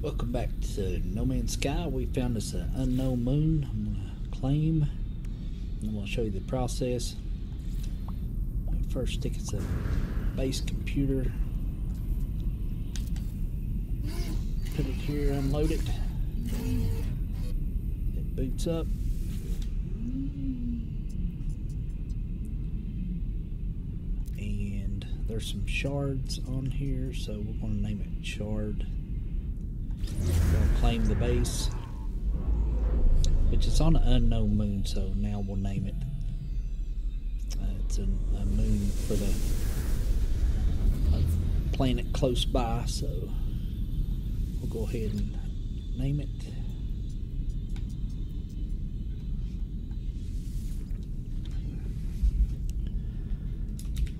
welcome back to No Man's Sky. We found us an unknown moon. I'm gonna claim. And I'm gonna show you the process. First stick it's a base computer. Put it here, unload it. It boots up. And there's some shards on here, so we're gonna name it shard. Claim the base, which is on an unknown moon, so now we'll name it. Uh, it's a, a moon for the a planet close by, so we'll go ahead and name it.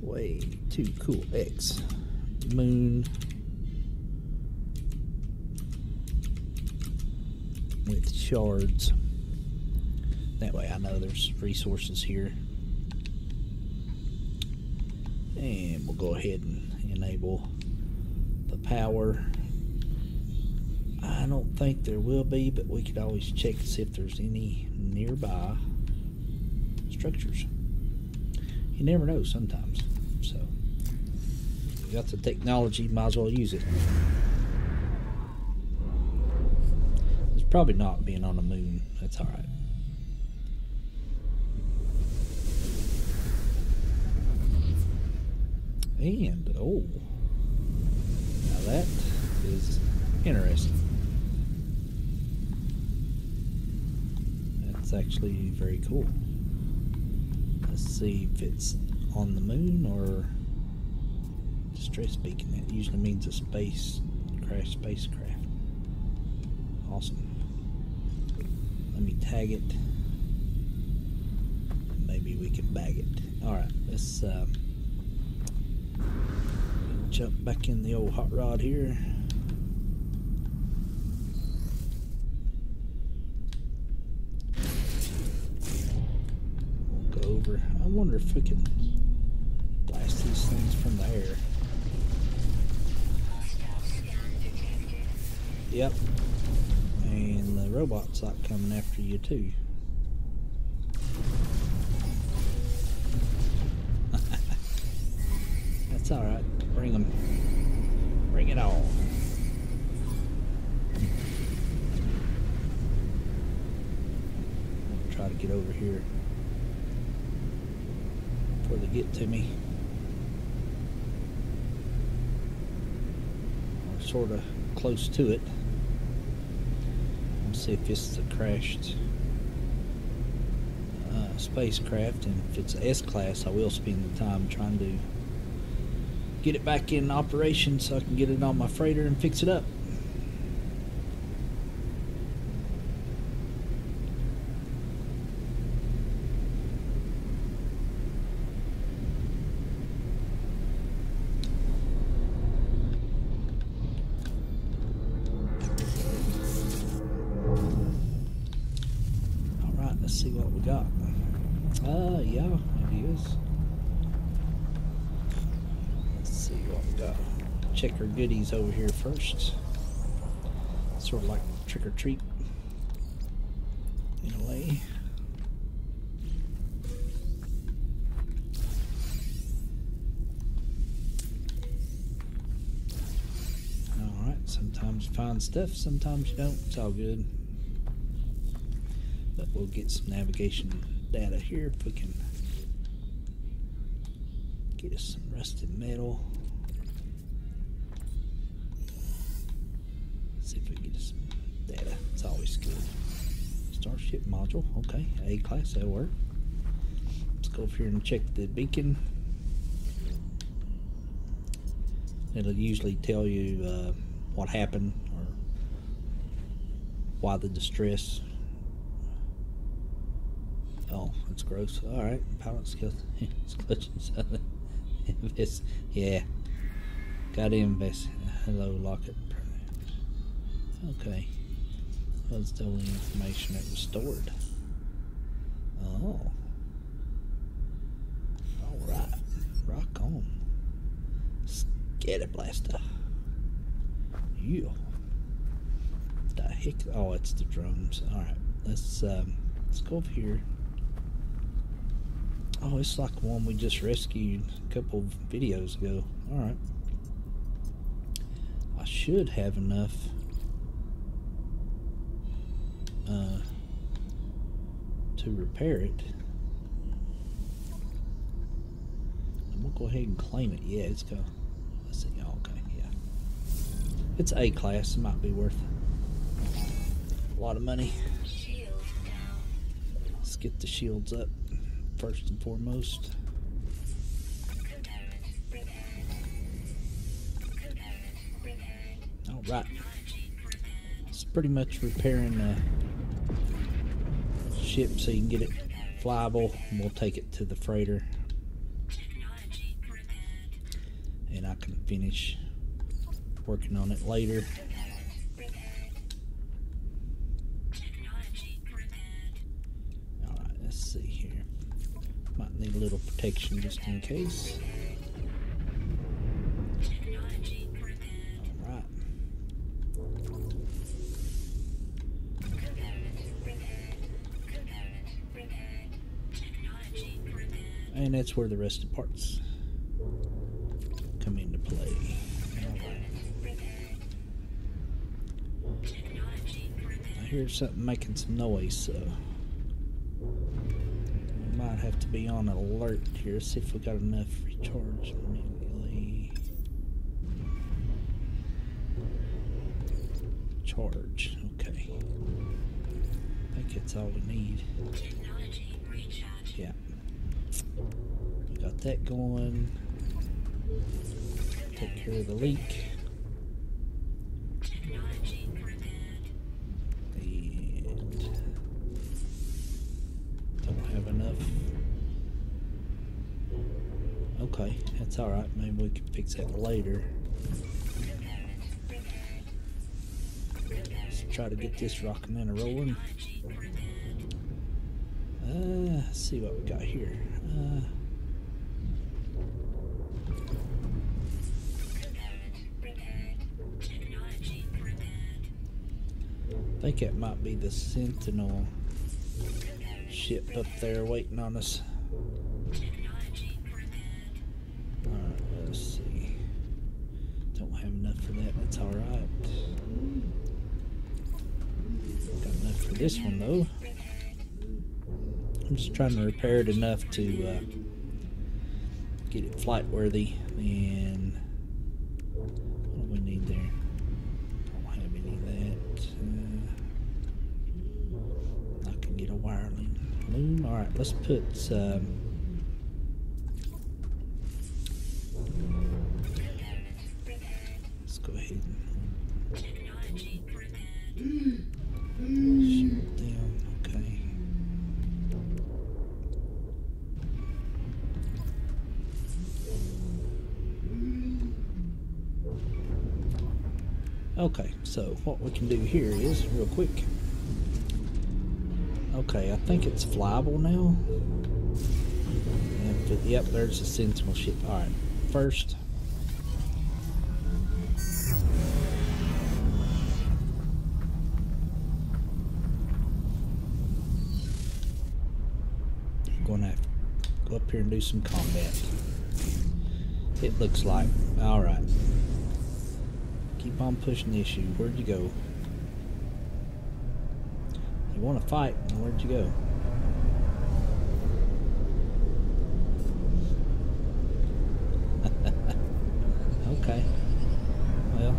Way Two Cool. X moon with shards. That way I know there's resources here. And we'll go ahead and enable the power. I don't think there will be, but we could always check to see if there's any nearby structures. You never know sometimes. So, got the technology, might as well use it. Probably not being on the moon. That's alright. And, oh, now that is interesting. That's actually very cool. Let's see if it's on the moon or distress beacon. That usually means a space crash spacecraft. Awesome. Let me tag it. Maybe we can bag it. Alright, let's uh, jump back in the old hot rod here. Go over. I wonder if we can blast these things from the air. Yep. Robot's like coming after you too. That's alright. Bring them. Bring it. I'll try to get over here before they get to me. We're sort of close to it. See if this is a crashed uh, spacecraft, and if it's S class, I will spend the time trying to get it back in operation so I can get it on my freighter and fix it up. All right, let's see what we got. Uh, yeah, it is. Let's see got. Check our goodies over here first. Sort of like trick or treat in a way. Alright, sometimes you find stuff, sometimes you don't. It's all good. But we'll get some navigation data here if we can get us some rusted metal. Starship module. Okay, A class. That'll work. Let's go over here and check the beacon. It'll usually tell you uh, what happened or why the distress. Oh, that's gross. All right, pilot skills. it's glitching something. Invest. Yeah. Got to invest. Hello, locket. Okay. Was the only information that was stored. Oh. Alright. Rock on. Scatter blaster. The heck? Oh, it's the drums. All right, let's um, let's go over here. Oh, it's like one we just rescued a couple videos ago. All right. I should have enough uh, to repair it. I'm gonna go ahead and claim it. Yeah, it's got. Let's see. Oh, okay, yeah. It's A class. It might be worth a lot of money. Let's get the shields up first and foremost. All right. It's pretty much repairing the ship so you can get it flyable. And we'll take it to the freighter. And I can finish working on it later. Alright, let's see here. Might need a little protection just in case. And that's where the rest of the parts come into play. I hear something making some noise, so we might have to be on alert here. See if we got enough recharge manually. Charge, okay. I think that's all we need. Got that going. Take care of the leak. Don't have enough. Okay, that's alright. Maybe we can fix that later. Let's try to get this rocking and rolling. Uh, see what we got here. Uh, I think it might be the Sentinel ship up there waiting on us. Alright, let's see. Don't have enough for that, that's alright. Got enough for this one though. I'm just trying to repair it enough to uh, get it flight worthy and what do we need there? Don't have any of that. Uh, I can get a wiring loom. Alright, let's put um, let's go ahead and Okay, so what we can do here is real quick. Okay, I think it's flyable now. It- yep, there's a sentinel ship. Alright, first. Go up here and do some combat. It looks like. Alright. Keep on pushing the issue. Where'd you go? You want to fight? Where'd you go? okay. Well.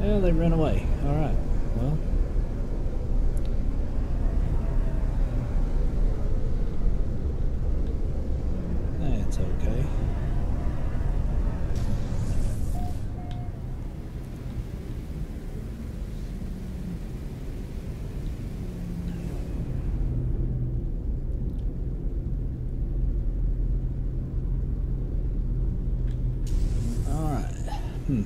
Well, they ran away. All right. Well. That's okay. All right. Hmm.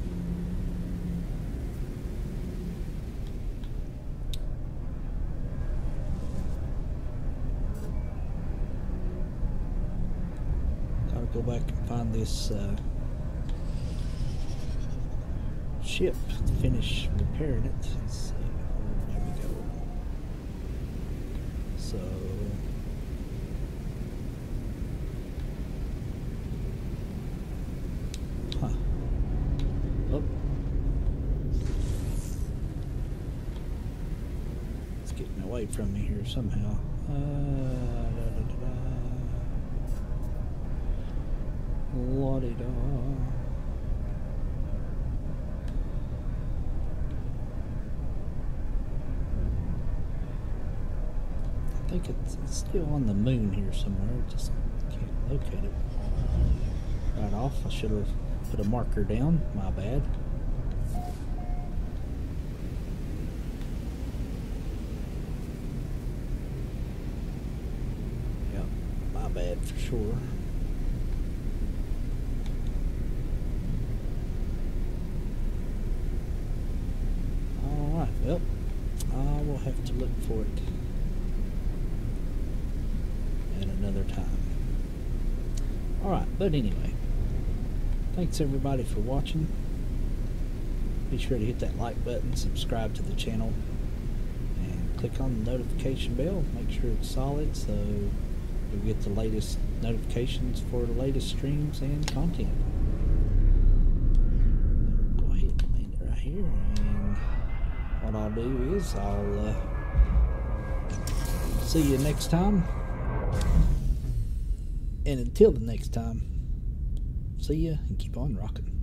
go back and find this uh, ship to finish repairing it. Let's see. There we go. So. Huh. Oh. It's getting away from me here somehow. Uh, I think it's, it's still on the moon here somewhere. Just can't locate it. Right off. I should have put a marker down. My bad. Yep, my bad for sure. Alright, well, I will have to look for it at another time. Alright, but anyway, thanks everybody for watching. Be sure to hit that like button, subscribe to the channel, and click on the notification bell. Make sure it's solid so you'll get the latest notifications for the latest streams and content. Go ahead and land it right here, and what I'll do is I'll uh, see you next time. And until the next time, see ya and keep on rocking.